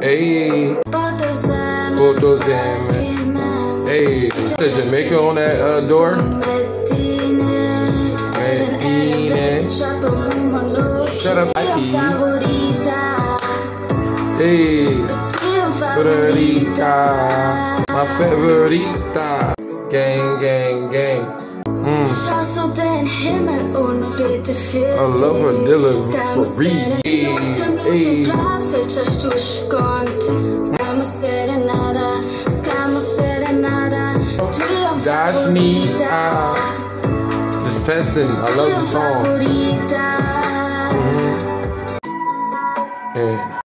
Hey, bulldozer, man. Hey, the Jamaica on that uh, door. Shut up, Ike. Hey, favorita, my favorita. Gang, gang, gang. Mm. I love her delivery. Hey, hey. Dashnita. This person, I love the song. Favorita. Mm-hmm. And